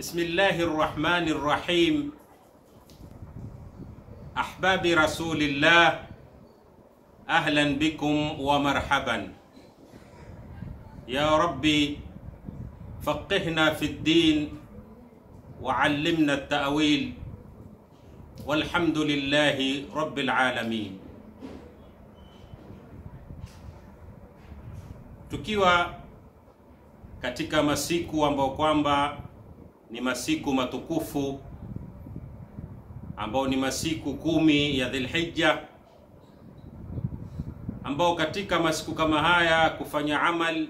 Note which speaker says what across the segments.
Speaker 1: بسم الله الرحمن الرحيم. أحباب رسول الله أهلا بكم ومرحبا. يا ربي فقهنا في الدين وعلمنا التأويل. والحمد لله رب العالمين. Tukiwa katika masiku ambayo kwamba ni masiku matukufu ambao ni masiku kumi ya Dhulhijja, ambao katika masiku kama haya kufanya amal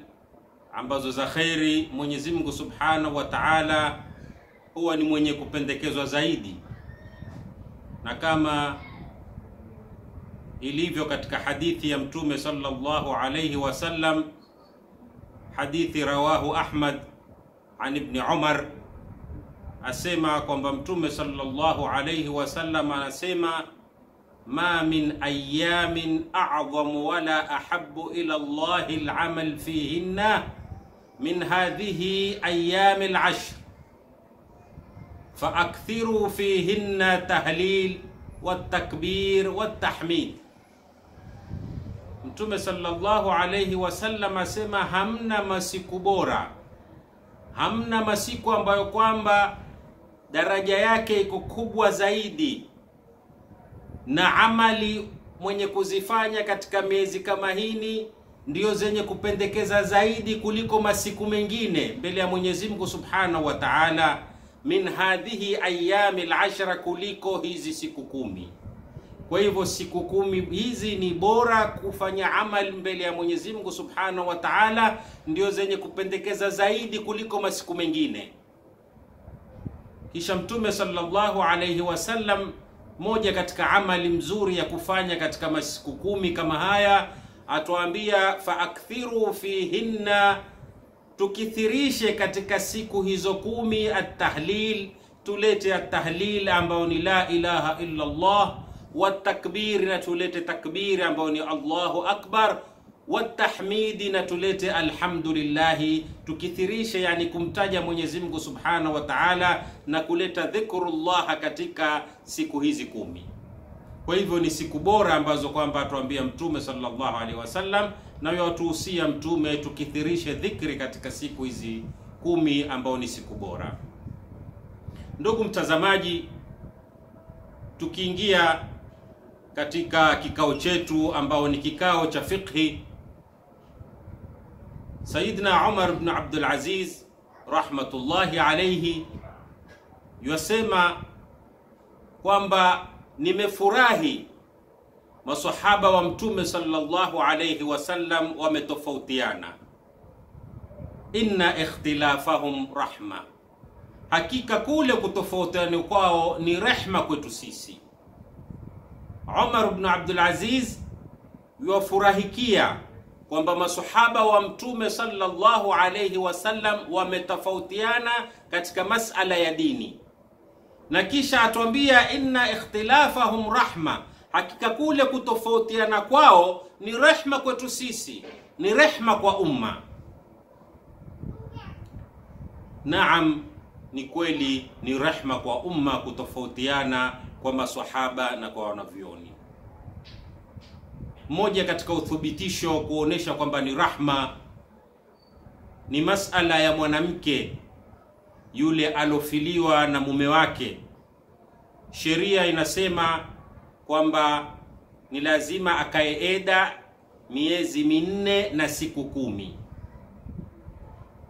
Speaker 1: ambazo za kheri Mwenyezi Mungu Subhanahu wa Ta'ala huwa ni mwenye kupendekezwa zaidi, na kama ilivyo katika hadithi ya Mtume sallallahu alayhi wasallam, hadithi rawahu Ahmad an ibn Umar asema kwamba Mtume sallallahu alayhi wasallam anasema ma min ayamin a'zamu wala ahabbu ila Allahi al-amal fihinna min hadhihi ayami al-ashr faakthiru fihinna tahlil watakbir watahmid. Mtume sallallahu alayhi wasallam asema hamna masiku bora, hamna masiku ambayo kwamba daraja yake iko kubwa zaidi na amali mwenye kuzifanya katika miezi kama hini ndio zenye kupendekeza zaidi kuliko masiku mengine mbele ya Mwenyezi Mungu Subhanahu wa Ta'ala, min hadhihi ayami al-ashra, kuliko hizi siku kumi. Kwa hivyo siku kumi hizi ni bora kufanya amali mbele ya Mwenyezi Mungu Subhanahu wa Ta'ala, ndio zenye kupendekeza zaidi kuliko masiku mengine. Kisha Mtume sallallahu alayhi wasallam, moja katika amali mzuri ya kufanya katika masiku kumi kama haya, atuambia faakthiru fihinna, tukithirishe katika siku hizo kumi atahlil, tulete atahlil ambayo ni la ilaha illa Allah, watakbiri, na tulete takbiri ambayo ni Allahu akbar watahmidi na tulete alhamdulillahi, tukithirishe yani kumtaja Mwenyezi Mungu Subhanahu wa Ta'ala na kuleta dhikrullah katika siku hizi kumi. Kwa hivyo ni siku bora ambazo kwamba atuambia Mtume sallallahu alaihi wasallam, nayo atuhusia Mtume tukithirishe dhikri katika siku hizi kumi ambao ni siku bora. Ndugu mtazamaji, tukiingia katika kikao chetu ambao ni kikao cha fiqhi Sayyidina Umar ibn Abdul Aziz rahmatullahi alayhi yasema kwamba nimefurahi masahaba wa mtume sallallahu alayhi wasallam wametofautiana, inna ikhtilafahum rahma, hakika kule kutofautiana kwao ni rehma kwetu sisi. Umar ibn Abdul Aziz yuwafurahikia kwamba masahaba wa mtume sallallahu alayhi wasallam wametofautiana katika masala ya dini, na kisha atwambia inna ikhtilafahum rahma, hakika kule kutofautiana kwao ni rehma kwetu sisi, ni rehma kwa umma. Naam, ni kweli ni rehma kwa umma kutofautiana kwa masahaba na kwa wanavyoni mmoja katika uthibitisho kuonesha kwamba ni rahma ni masala ya mwanamke yule alofiliwa na mume wake. Sheria inasema kwamba ni lazima akae eda miezi minne na siku kumi,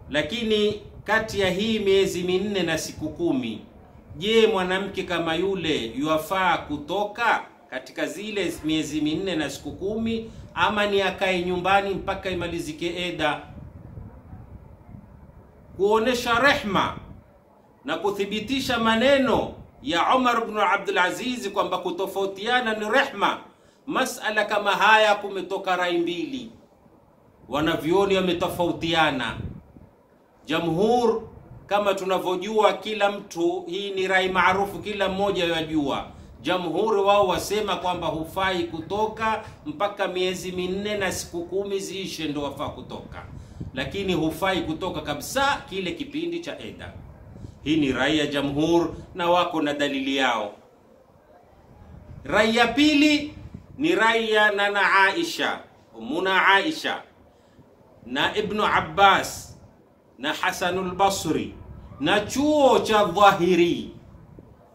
Speaker 1: lakini kati ya hii miezi minne na siku kumi, je, mwanamke kama yule yuafaa kutoka katika zile miezi minne na siku kumi ama ni akae nyumbani mpaka imalizike eda? Kuonesha rehma na kuthibitisha maneno ya Umar ibn Abdul Aziz kwamba kutofautiana ni rehma. Masala kama haya kumetoka rai mbili, wanavyoni wametofautiana. Jamhur kama tunavyojua, kila mtu, hii ni rai maarufu, kila mmoja yajua Jamhuri wao wasema kwamba hufai kutoka mpaka miezi minne na siku kumi ziishe ndo wafaa kutoka, lakini hufai kutoka kabisa kile kipindi cha eda. Hii ni rai ya jamhur na wako na dalili yao. Rai ya pili ni rai ya nana Aisha, umuna Aisha na Ibnu Abbas na Hasanul Basri na chuo cha Dhahiri.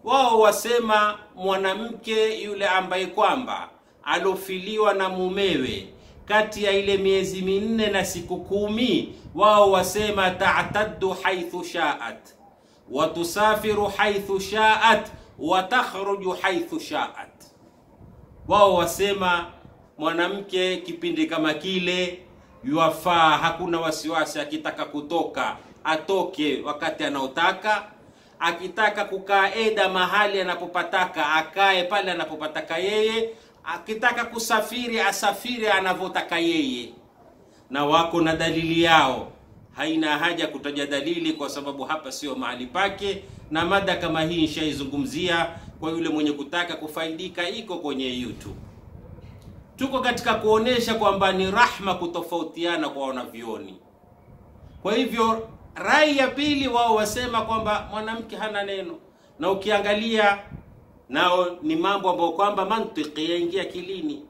Speaker 1: Wao wasema mwanamke yule ambaye kwamba alofiliwa na mumewe kati ya ile miezi minne na siku kumi, wao wasema ta'taddu haithu sha'at wa tusafiru haithu sha'at wa takhruju haithu sha'at. Wao wasema mwanamke kipindi kama kile yuwafaa, hakuna wasiwasi, akitaka kutoka atoke wakati anaotaka, akitaka kukaa eda mahali anapopataka akae pale anapopataka yeye, akitaka kusafiri asafiri anavyotaka yeye, na wako na dalili yao. Haina haja kutaja dalili kwa sababu hapa sio mahali pake, na mada kama hii nishaizungumzia. Kwa yule mwenye kutaka kufaidika, iko kwenye YouTube. Tuko katika kuonesha kwamba ni rahma kutofautiana kwa wanavyoni. Kwa hivyo rai ya pili, wao wasema kwamba mwanamke hana neno, na ukiangalia nao ni mambo ambayo kwamba mantiki yaingia kilini,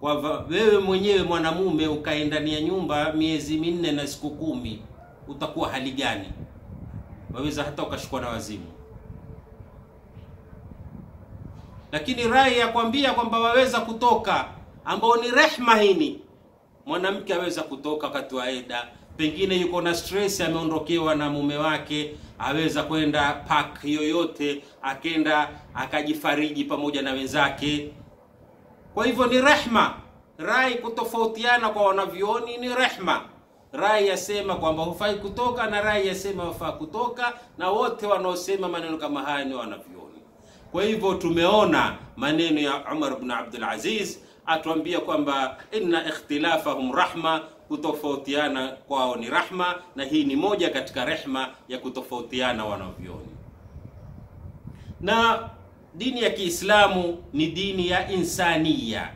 Speaker 1: kwamba wewe mwenyewe mwanamume ukae ndani ya nyumba miezi minne na siku kumi, utakuwa hali gani? Waweza hata ukashikwa na wazimu. Lakini rai ya kwambia kwamba waweza kutoka, ambao ni rehma hini, mwanamke aweza kutoka wakati wa eda pengine yuko na stress, ameondokewa na mume wake, aweza kwenda park yoyote, akenda akajifariji pamoja na wenzake. Kwa hivyo ni rehma. Rai kutofautiana kwa wanavyoni ni rehma. Rai yasema kwamba hufai kutoka na rai yasema wafaa kutoka, na wote wanaosema maneno kama haya ni wanavyoni. Kwa hivyo tumeona maneno ya Umar ibn Abdul Aziz atuambia kwamba inna ikhtilafahum rahma kutofautiana kwao ni rahma, na hii ni moja katika rehma ya kutofautiana wanavyoni. Na dini ya Kiislamu ni dini ya insania,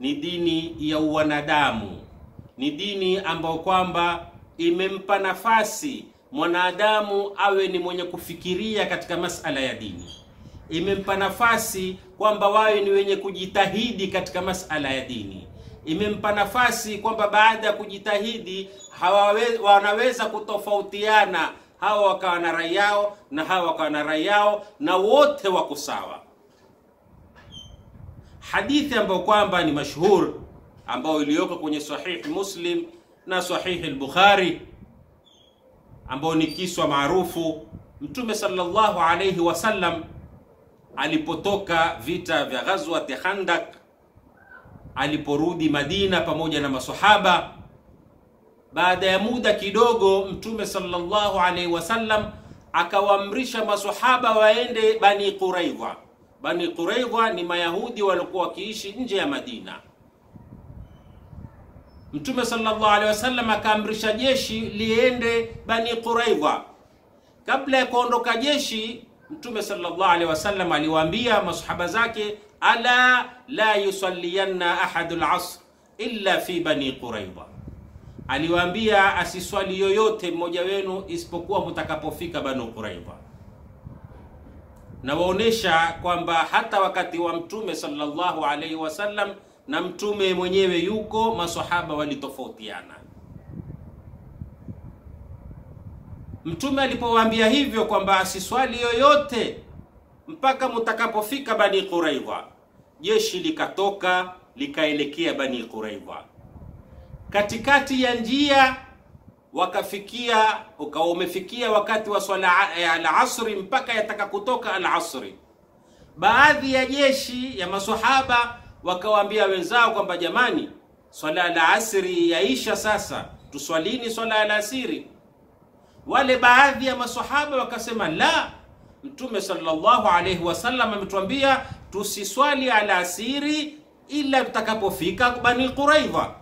Speaker 1: ni dini ya uwanadamu, ni dini ambayo kwamba imempa nafasi mwanadamu awe ni mwenye kufikiria katika masala ya dini, imempa nafasi kwamba wawe ni wenye kujitahidi katika masala ya dini imempa nafasi kwamba baada ya kujitahidi hawawe, wanaweza kutofautiana, hawa wakawa na rai yao na hawa wakawa na rai yao, na wote wako sawa. Hadithi ambayo kwamba ni mashhur ambayo iliyoko kwenye Sahihi Muslim na Sahihi al-Bukhari, ambayo ni kiswa maarufu. Mtume sallallahu alayhi wasallam alipotoka vita vya Ghazwat Khandak aliporudi Madina pamoja na masahaba, baada ya muda kidogo, Mtume sallallahu alaihi wasallam akawaamrisha masahaba waende Bani Quraidha. Bani Quraidha ni Mayahudi waliokuwa wakiishi nje ya Madina. Mtume sallallahu alaihi wasallam akaamrisha jeshi liende Bani Quraidha. Kabla ya kuondoka jeshi, Mtume sallallahu alaihi wasallam aliwaambia masahaba zake ala la yusalliyanna ahadul asr illa fi bani quraiba, aliwaambia asiswali yoyote mmoja wenu isipokuwa mtakapofika Banu quraiba Na waonesha kwamba hata wakati wa mtume sallallahu alaihi wasallam na mtume mwenyewe yuko, masahaba walitofautiana. Mtume alipowaambia hivyo kwamba asiswali yoyote mpaka mtakapofika Bani Quraidha, jeshi likatoka likaelekea Bani Quraidha. Katikati ya njia wakafikia, ukawa umefikia wakati wa swala ya alasri, mpaka yataka kutoka alasri. Baadhi ya jeshi ya maswahaba wakawaambia wenzao kwamba jamani, swala alasri yaisha sasa, tuswalini swala alasiri. Wale baadhi ya maswahaba wakasema la Mtume sallallahu alaihi wasallam ametuambia tusiswali alasiri ila tutakapofika Bani Quraidha.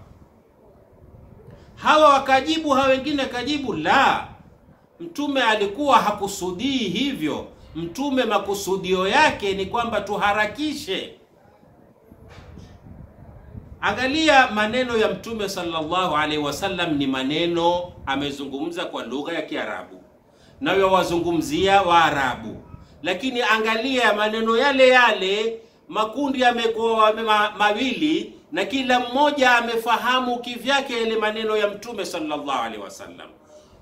Speaker 1: Hawa wakajibu, hawa wengine wakajibu la, Mtume alikuwa hakusudii hivyo. Mtume makusudio yake ni kwamba tuharakishe. Angalia maneno ya Mtume sallallahu alaihi wasallam, ni maneno amezungumza kwa lugha ya Kiarabu nayo wazungumzia Waarabu, lakini angalia maneno yale yale, makundi yamekuwa ma, mawili na kila mmoja amefahamu kivyake yale maneno ya Mtume sallallahu alaihi wasallam.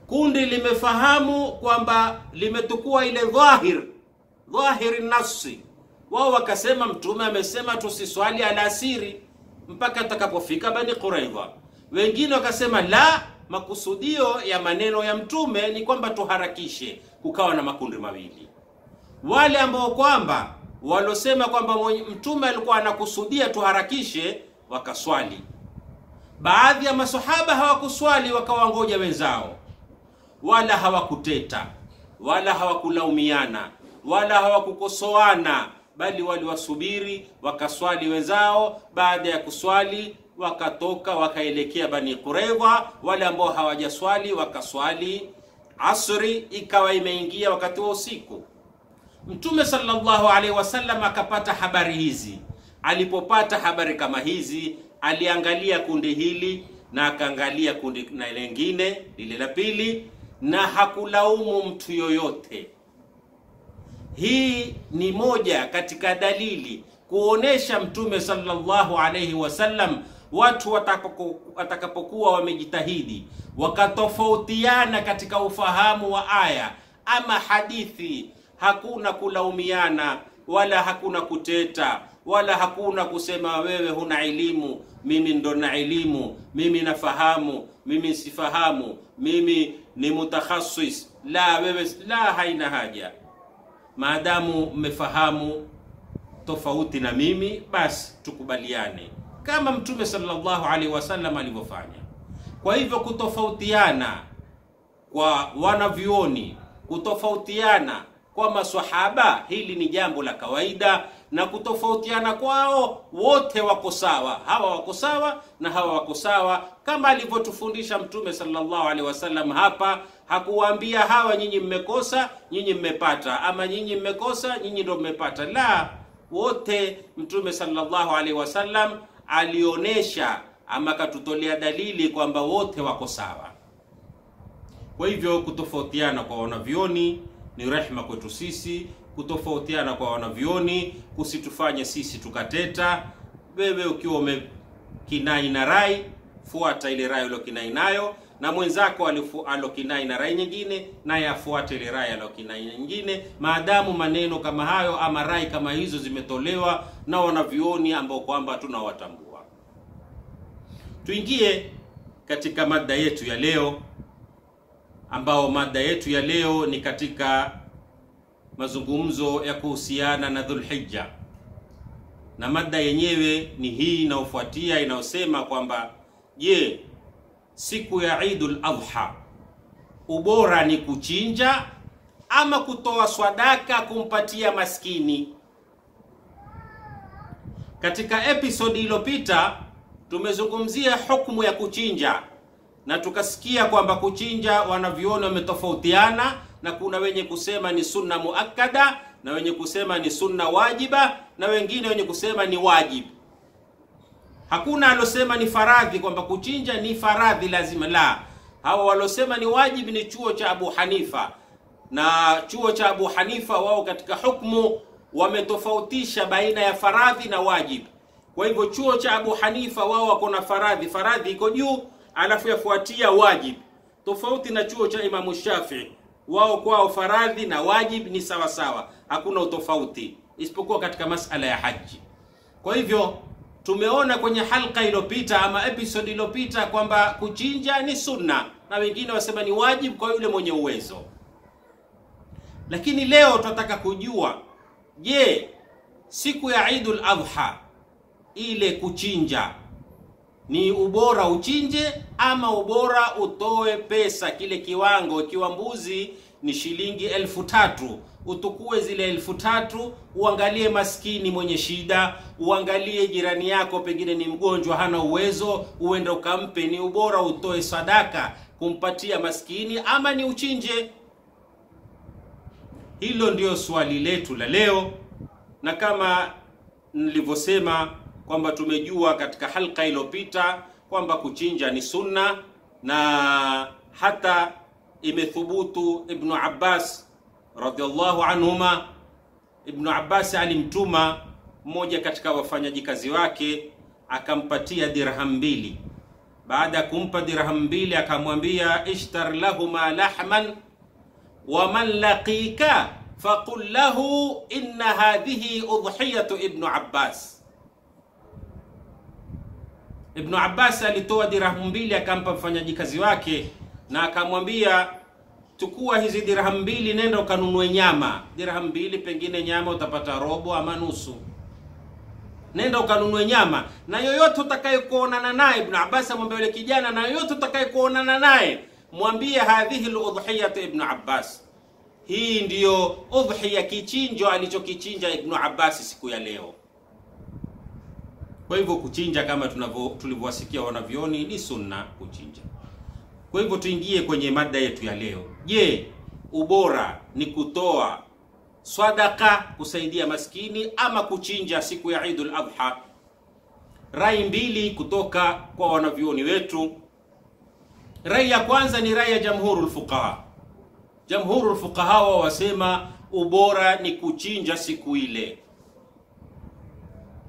Speaker 1: Kundi limefahamu kwamba limetukua ile dhahir dhahiri nafsi, wao wakasema Mtume amesema tusiswali alasiri mpaka atakapofika Bani Quraidha. Wengine wakasema la, makusudio ya maneno ya Mtume ni kwamba tuharakishe. Kukawa na makundi mawili, wale ambao kwamba walosema kwamba Mtume alikuwa anakusudia tuharakishe, wakaswali. Baadhi ya masahaba hawakuswali, wakawangoja wenzao, wala hawakuteta wala hawakulaumiana wala hawakukosoana, bali waliwasubiri wakaswali wenzao. Baada ya kuswali wakatoka wakaelekea Bani Quraidha. Wale ambao hawajaswali wakaswali asri, ikawa imeingia wakati wa usiku. Mtume sallallahu alaihi wasallam akapata habari hizi. Alipopata habari kama hizi, aliangalia kundi hili na akaangalia kundi na lingine lile la pili, na hakulaumu mtu yoyote. Hii ni moja katika dalili kuonesha Mtume sallallahu alaihi wasallam, watu watakapokuwa wamejitahidi wakatofautiana katika ufahamu wa aya ama hadithi, hakuna kulaumiana wala hakuna kuteta wala hakuna kusema wewe huna elimu, mimi ndo na elimu, mimi nafahamu, mimi sifahamu, mimi ni mutakhasis. La, wewe la, haina haja maadamu mmefahamu tofauti na mimi, basi tukubaliane kama Mtume sallallahu alaihi wasallam alivyofanya. Kwa hivyo kutofautiana kwa wanavyuoni, kutofautiana kwa maswahaba, hili ni jambo la kawaida, na kutofautiana kwao wote wako sawa, hawa wako sawa na hawa wako sawa, kama alivyotufundisha Mtume sallallahu alaihi wasallam. Hapa hakuwaambia hawa nyinyi mmekosa, nyinyi mmepata, ama nyinyi mmekosa, nyinyi ndio mmepata. La, wote Mtume sallallahu alaihi wasallam alionyesha ama katutolea dalili kwamba wote wako sawa. Kwa hivyo kutofautiana kwa wanavyoni ni rehma kwetu sisi. Kutofautiana kwa wanavyoni kusitufanye sisi tukateta. Wewe ukiwa umekinai na rai, fuata ile rai uliokinai nayo, na mwenzako alokinai na rai nyingine, naye afuate ile rai alokinai nyingine, maadamu maneno kama hayo ama rai kama hizo zimetolewa na wanavyoni ambao kwamba tunawatambua. Tuingie katika mada yetu ya leo, ambao mada yetu ya leo ni katika mazungumzo ya kuhusiana na Dhulhijja, na mada yenyewe ni hii inayofuatia inayosema kwamba je, siku ya Idul Adha ubora ni kuchinja ama kutoa swadaka kumpatia maskini? Katika episodi iliyopita tumezungumzia hukumu ya kuchinja na tukasikia kwamba kuchinja wanavyuoni wametofautiana, na kuna wenye kusema ni sunna muakkada na wenye kusema ni sunna wajiba na wengine wenye kusema ni wajib. Hakuna alosema ni faradhi kwamba kuchinja ni faradhi lazima, la. Hawa walosema ni wajib ni chuo cha Abu Hanifa, na chuo cha Abu Hanifa wao katika hukmu wametofautisha baina ya faradhi na wajib. Kwa hivyo chuo cha Abu Hanifa wao wako na faradhi, faradhi iko juu alafu yafuatia wajib, tofauti na chuo cha Imamu Shafii. Wao kwao faradhi na wajib ni sawa sawa, hakuna utofauti isipokuwa katika masala ya haji. Kwa hivyo tumeona kwenye halqa iliyopita ama episode iliyopita kwamba kuchinja ni sunna na wengine wasema ni wajibu kwa yule mwenye uwezo, lakini leo tunataka kujua, je, siku ya Idul Adha ile kuchinja ni ubora uchinje ama ubora utoe pesa kile kiwango. Ikiwa mbuzi ni shilingi elfu tatu utukue zile elfu tatu uangalie maskini mwenye shida, uangalie jirani yako pengine ni mgonjwa hana uwezo, uende ukampe. Ni ubora utoe sadaka kumpatia maskini ama ni uchinje? Hilo ndio swali letu la leo, na kama nilivyosema kwamba tumejua katika halka iliyopita kwamba kuchinja ni sunna, na hata imethubutu Ibnu Abbas radhiallahu anhuma. Ibnu Abbas alimtuma mmoja katika wafanyaji kazi wake akampatia dirham mbili. Baada ya kumpa dirham mbili, akamwambia ishtar lahuma lahman wa man laqika faqul lahu inna hadhihi udhiyatu Ibnu Abbas. Ibnu Abbas alitoa dirhamu mbili akampa mfanyaji kazi wake na akamwambia chukua hizi dirham mbili, nenda ukanunue nyama. Dirham mbili, pengine nyama utapata robo ama nusu. Nenda ukanunue nyama, na yoyote utakayekuonana naye, Ibn Abbas amwambia yule kijana, na yoyote utakayekuonana naye mwambie hadhihi ludhiyatu Ibn Abbas, hii ndiyo udhiya, kichinjo alichokichinja Ibn Abbas siku ya leo. Kwa hivyo kuchinja kama tulivyowasikia wanavyoni ni sunna kuchinja. Kwa hivyo tuingie kwenye mada yetu ya leo. Je, ubora ni kutoa swadaka kusaidia maskini ama kuchinja siku ya Idul Adha? Rai mbili kutoka kwa wanavyuoni wetu. Rai ya kwanza ni rai ya jamhurul fuqaha. Jamhurul fuqaha wasema ubora ni kuchinja siku ile.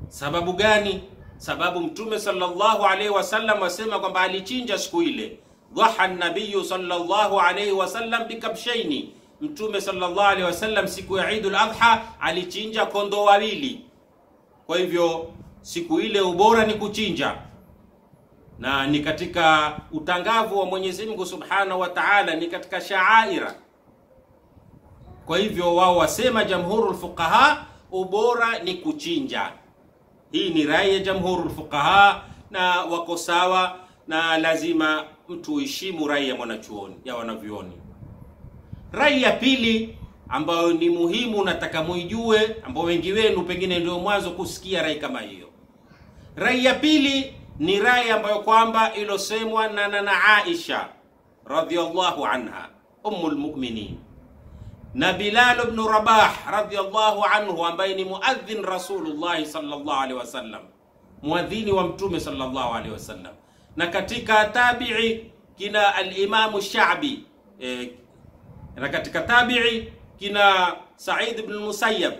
Speaker 1: Sababu gani? Sababu Mtume sallallahu alaihi wasallam wasema kwamba alichinja siku ile dhaha nabiyu sallallahu alayhi wasallam bikabshaini, Mtume sallallahu alayhi wasallam siku ya Idul Adha alichinja kondoo wawili. Kwa hivyo siku ile ubora ni kuchinja, na ni katika utangavu wa Mwenyezi Mungu Subhanahu wa Ta'ala, ni katika shaaira. Kwa hivyo wao wasema jamhurul fuqaha, ubora ni kuchinja. Hii ni rai ya jamhurul fuqaha na wako sawa na lazima mtu uheshimu rai ya mwanachuoni ya wanavyuoni. Rai ya pili ambayo ni muhimu, nataka muijue, ambao wengi wenu pengine ndio mwanzo kusikia rai kama hiyo. Rai ya pili ni rai ambayo kwamba ilosemwa na nana Aisha radhiyallahu anha ummul mu'minin na Bilal ibn Rabah radhiyallahu anhu ambaye ni muadhin Rasulullah sallallahu alaihi wasallam, muadhini wa Mtume sallallahu alaihi wasallam na katika tabi'i kina al-Imamu Sha'bi e, na katika tabi'i kina Sa'id ibn Musayyab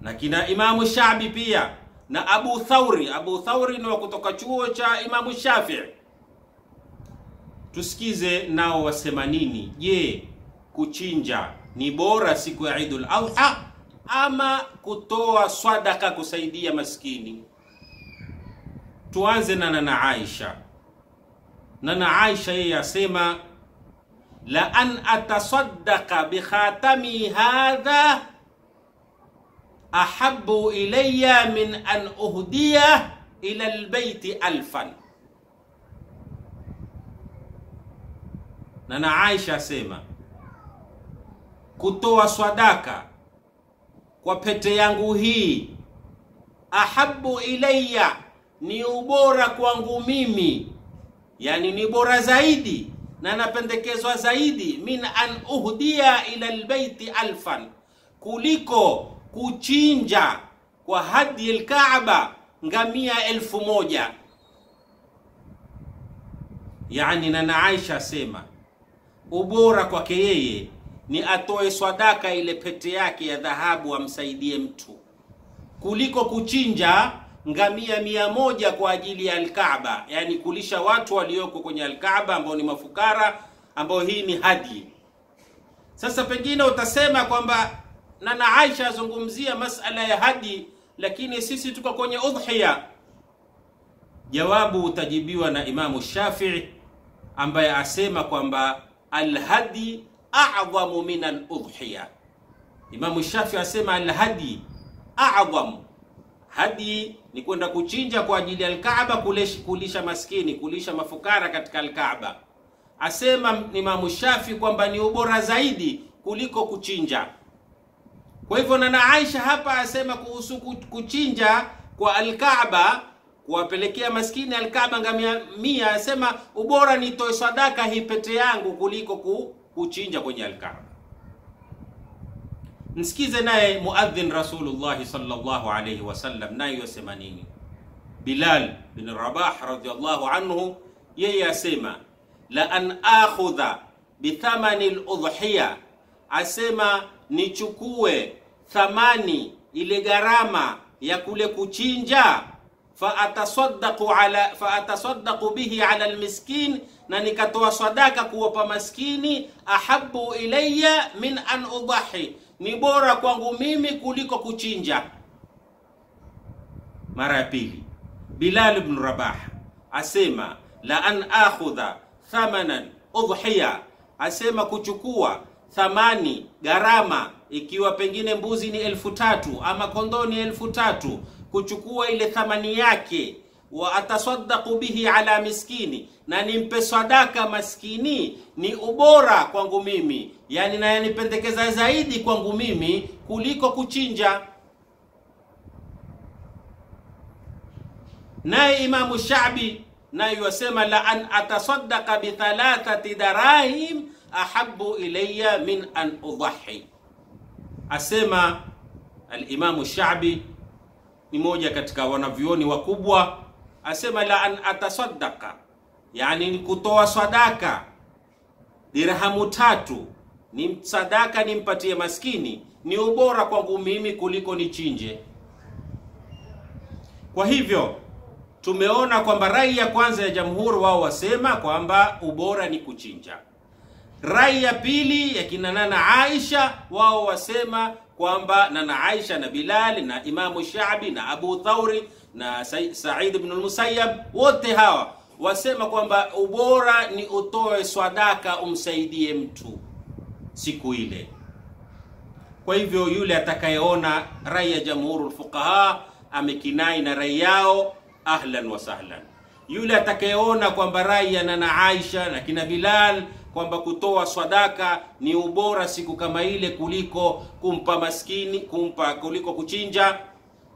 Speaker 1: na kina Imamu Sha'bi pia na Abu Thauri. Abu Thauri ni wa kutoka chuo cha Imamu Shafi'i. Tusikize nao wasema nini. Je, kuchinja ni bora siku ya Idul Adha ama kutoa swadaka kusaidia maskini? Tuanze na nana Aisha. Nana Aisha yeye asema la an atasaddaqa bi khatami hadha ahabbu ilayya min an uhdiya ila albayti alfan. Nana Aisha asema kutoa swadaka kwa pete yangu hii ahabbu ilayya ni ubora kwangu mimi, yani ni bora zaidi na napendekezwa zaidi, min an uhdia ila albayti alfan, kuliko kuchinja kwa hadi alkaaba ngamia elfu moja. Yani nana Aisha asema ubora kwake yeye ni atoe swadaka ile pete yake ya dhahabu amsaidie mtu. Kuliko kuchinja ngamia mia moja kwa ajili ya Alkaaba, yani kulisha watu walioko kwenye Alkaaba ambao ni mafukara, ambao hii ni hadi. Sasa pengine utasema kwamba nana Aisha azungumzia masala ya hadi, lakini sisi tuko kwenye udhiya. Jawabu utajibiwa na Imamu Shafii ambaye asema kwamba alhadi a'dhamu min aludhiya. Imamu Shafii asema alhadi a'dhamu hadi ni kwenda kuchinja kwa ajili ya Alkaaba, kulisha maskini, kulisha mafukara katika Alkaaba. Asema Imamu Shafi kwamba ni ubora zaidi kuliko kuchinja. Kwa hivyo nana Aisha hapa asema kuhusu kuchinja kwa Alkaaba, kuwapelekea maskini Alkaaba ngamia mia, asema ubora nitoe sadaka hii pete yangu kuliko kuchinja kwenye Alkaaba. Msikize naye muadhin Rasulullah sallallahu alayhi wasallam naye yasema nini. Bilal bin Rabah radhiyallahu anhu yeye asema la an akhudha bithamani ludhiya, asema nichukue thamani ile gharama ya kule kuchinja, faatasaddaqu ala faatasaddaqu bihi ala almiskin, na nikatoa sadaka kuwapa maskini. Ahabu ilayya min an udahi, ni bora kwangu mimi kuliko kuchinja. Mara ya pili, Bilal ibn Rabah asema la an akhudha thamanan udhiya, asema kuchukua thamani gharama, ikiwa pengine mbuzi ni elfu tatu ama kondoo ni elfu tatu kuchukua ile thamani yake, wa atasaddaqu bihi ala miskini, na nimpe sadaka maskini, ni ubora kwangu mimi, yani na yanipendekeza zaidi kwangu mimi kuliko kuchinja. Naye Imamu Shabi naye wasema la an atasaddaqa bi thalathati darahim ahabbu ilayya min an udhahi, Asema Alimamu Shabi ni moja katika wanavyuoni wakubwa, asema la an atasaddaka, yani ni kutoa sadaka dirhamu tatu, ni sadaka nimpatie maskini, ni ubora kwangu mimi kuliko nichinje. Kwa hivyo tumeona kwamba rai ya kwanza ya jamhuri wao wasema kwamba ubora ni kuchinja. Rai ya pili ya kina nana Aisha wao wasema kwamba nana Aisha na Bilal na Imamu Shabi na Abu Thauri na Said ibn al-Musayyab wote hawa wasema kwamba ubora ni utoe swadaka umsaidie mtu siku ile. Kwa hivyo yule atakayeona rai ya jamhurul fuqaha amekinai na rai yao ahlan wa sahlan. Yule atakayeona kwamba rai ya nana Aisha na kina Bilal kwamba kutoa swadaka ni ubora siku kama ile kuliko kumpa maskini, kumpa kuliko kuchinja,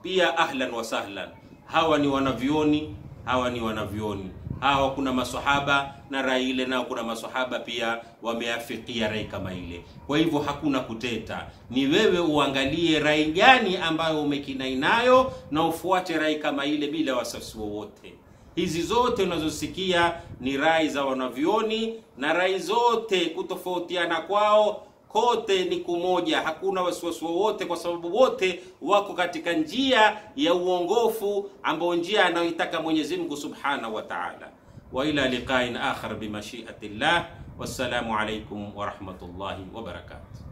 Speaker 1: pia ahlan wa sahlan. Hawa ni wanavyoni, hawa ni wanavyoni hawa. Kuna maswahaba na rai ile, nao kuna maswahaba pia wameafikia rai kama ile. Kwa hivyo hakuna kuteta, ni wewe uangalie rai gani ambayo umekinai nayo na ufuate rai kama ile bila wasiwasi wowote. Hizi zote unazosikia ni rai za wanavyoni, na rai zote kutofautiana kwao kote ni kumoja, hakuna wasiwasi wowote, kwa sababu wote wako katika njia ya uongofu ambao njia anayoitaka Mwenyezi Mungu Subhanahu wa Ta'ala. Wa ila liqa'in akhar bi mashi'atillah. Wassalamu alaykum wa rahmatullahi wa barakatuh.